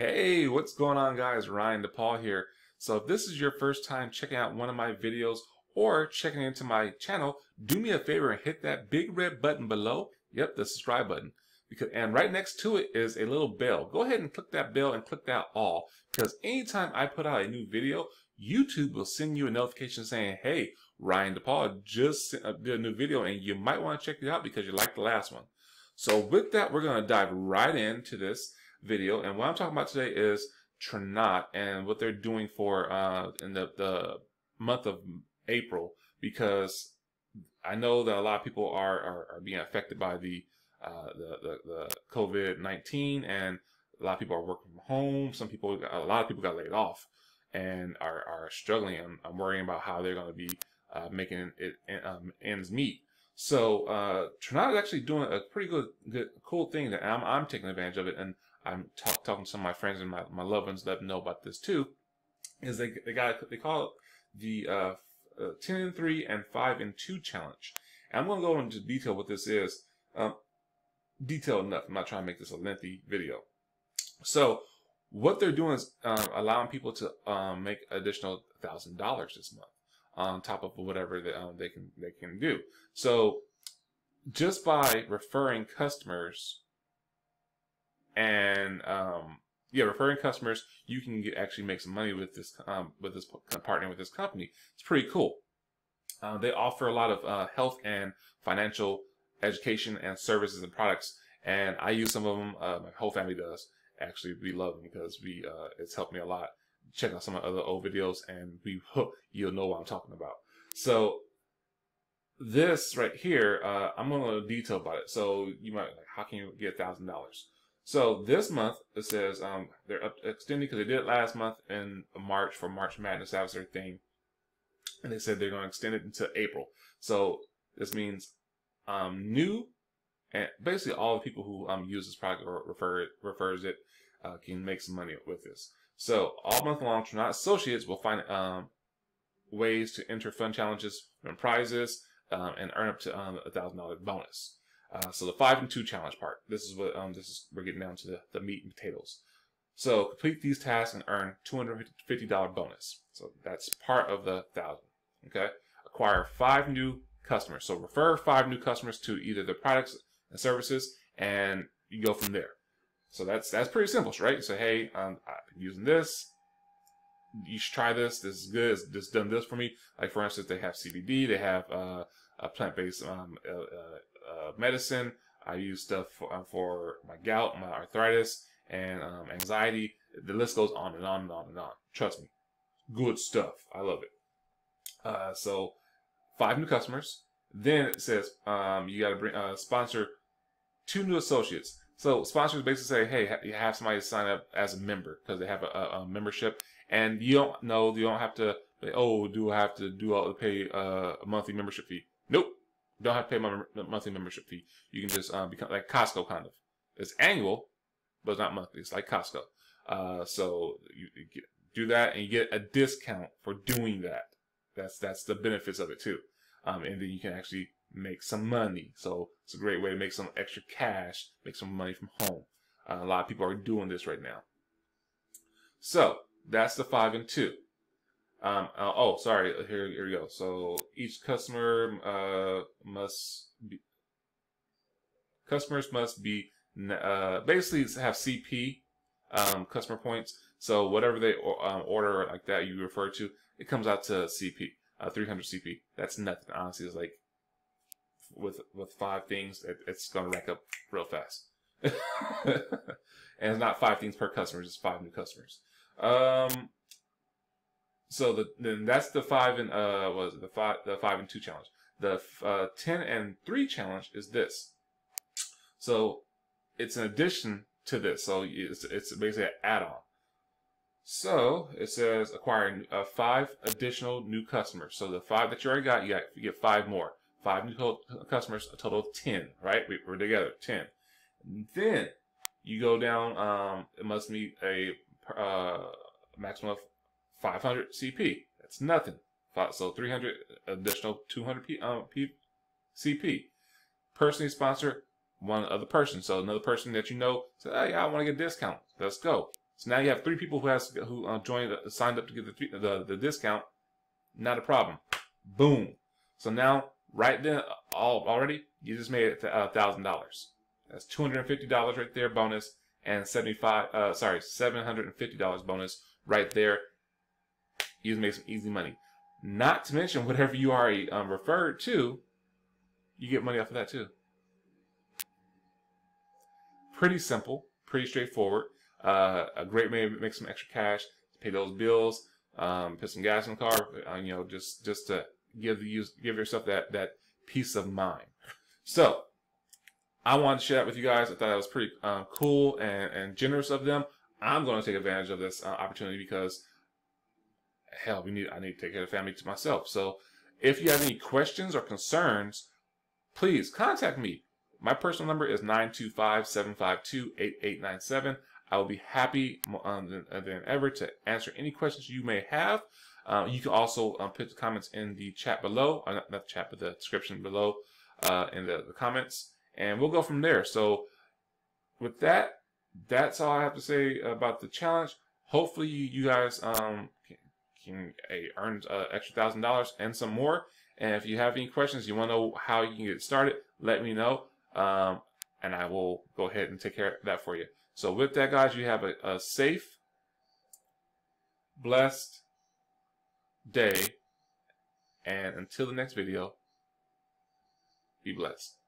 Hey, what's going on guys? Ryan DePaul here. So if this is your first time checking out one of my videos or checking into my channel, do me a favor and hit that big red button below. Yep, the subscribe button. Because and right next to it is a little bell. Go ahead and click that bell and click that all because anytime I put out a new video, YouTube will send you a notification saying, "Hey, Ryan DePaul just did a new video and you might want to check it out because you liked the last one." So with that, we're going to dive right into this video. And what I'm talking about today is Tranont and what they're doing for uh, in the, the month of April because I know that a lot of people are, are, are being affected by the, uh, the, the, the COVID-19 and a lot of people are working from home. Some people, a lot of people got laid off and are, are struggling. I'm, I'm worrying about how they're going to be uh, making it um, ends meet. So uh, Tranont is actually doing a pretty good, good, cool thing that I'm, I'm taking advantage of it, and I'm talk, talking to some of my friends and my, my loved ones that know about this too. Is they they got they call it the uh, uh, 10 and 3 and 5 and 2 challenge. And I'm going to go into detail what this is. Um, detailed enough. I'm not trying to make this a lengthy video. So what they're doing is uh, allowing people to um, make additional thousand dollars this month on top of whatever they, um, they can they can do. So just by referring customers and um, yeah, referring customers, you can get, actually make some money with this um, with this partnering with this company. It's pretty cool. Uh, they offer a lot of uh, health and financial education and services and products, and I use some of them. Uh, my whole family does. Actually, we love them because we uh, it's helped me a lot check out some of the other old videos and we you'll know what I'm talking about. So this right here, uh, I'm going to detail about it. So you might like, how can you get a thousand dollars? So this month it says um, they're extending because they did it last month in March for March Madness. That was their thing, and they said they're going to extend it into April. So this means um, new and basically all the people who um, use this product or refer it refers it uh, can make some money with this. So all month long, Tranont Associates will find um, ways to enter fun challenges, win prizes, um, and earn up to um, a thousand dollar bonus. Uh, so the five and two challenge part. This is what um, this is. We're getting down to the, the meat and potatoes. So complete these tasks and earn two hundred fifty dollar bonus. So that's part of the thousand. Okay. Acquire five new customers. So refer five new customers to either the products and services, and you go from there. So that's that's pretty simple, right? So hey, um, I'm using this. You should try this. This is good. Just done this for me. Like for instance, they have CBD. They have uh, a plant-based um, uh, uh, uh, medicine. I use stuff for, uh, for my gout, my arthritis, and um, anxiety. The list goes on and on and on and on. Trust me, good stuff. I love it. Uh, so five new customers. Then it says um, you got to bring sponsor two new associates. So sponsors basically say, hey, you have somebody sign up as a member because they have a, a, membership, and you don't know you don't have to. Oh, do I have to do all to pay uh, a monthly membership fee? Nope, don't have to pay my monthly membership fee. You can just um, become like Costco kind of. It's annual, but it's not monthly. It's like Costco. Uh, so you, you get, do that, and you get a discount for doing that. That's that's the benefits of it too. Um, and then you can actually make some money. So it's a great way to make some extra cash, make some money from home. Uh, a lot of people are doing this right now. So that's the five and two. Um, uh, oh, sorry. Here, here we go. So each customer uh, must be customers must be uh, basically have CP um, customer points. So whatever they um, order like that you refer to, it comes out to CP, uh, 300 CP. That's nothing. Honestly, it's like with with five things, it, it's going to rack up real fast. and it's not five things per customer; it's five new customers. Um, so the then that's the five and uh was the five the five and two challenge. The uh, ten and three challenge is this. So it's an addition to this. So it's it's basically an add-on. So it says acquiring uh, five additional new customers. So the five that you already got, you, got, you get five more five new customers, a total of 10, right? We, are together, 10. then you go down, um, it must meet a uh, maximum of 500 CP. That's nothing. So 300 additional 200 P, um, P, CP. Personally sponsor one other person. So another person that you know said, hey, I want to get a discount. Let's go. So now you have three people who has who uh, joined, uh, signed up to get the, the the discount. Not a problem. Boom. So now, right then, all already, you just made a thousand dollars. That's two hundred and fifty dollars right there bonus, and seventy five. Uh, sorry, seven hundred and fifty dollars bonus right there. You just make some easy money. Not to mention whatever you already um, referred to, you get money off of that too. Pretty simple, pretty straightforward. Uh, a great way to make some extra cash, to pay those bills, um, put some gas in the car, uh, you know, just just to give the use, give yourself that that peace of mind. So, I wanted to share that with you guys. I thought that was pretty uh, cool and, and generous of them. I'm going to take advantage of this uh, opportunity because, hell, we need I need to take care of the family to myself. So, if you have any questions or concerns, please contact me. My personal number is 925-752-8897. I will be happy um, than, than, ever to answer any questions you may have. Uh, you can also um, put the comments in the chat below, uh, not, not, the chat, but the description below uh, in the, the, comments, and we'll go from there. So, with that, that's all I have to say about the challenge. Hopefully, you, guys um, can earn uh, extra thousand dollars and some more. And if you have any questions, you want to know how you can get started, let me know, um, and I will go ahead and take care of that for you. So with that, guys, you have a, a safe, blessed day. And until the next video, be blessed.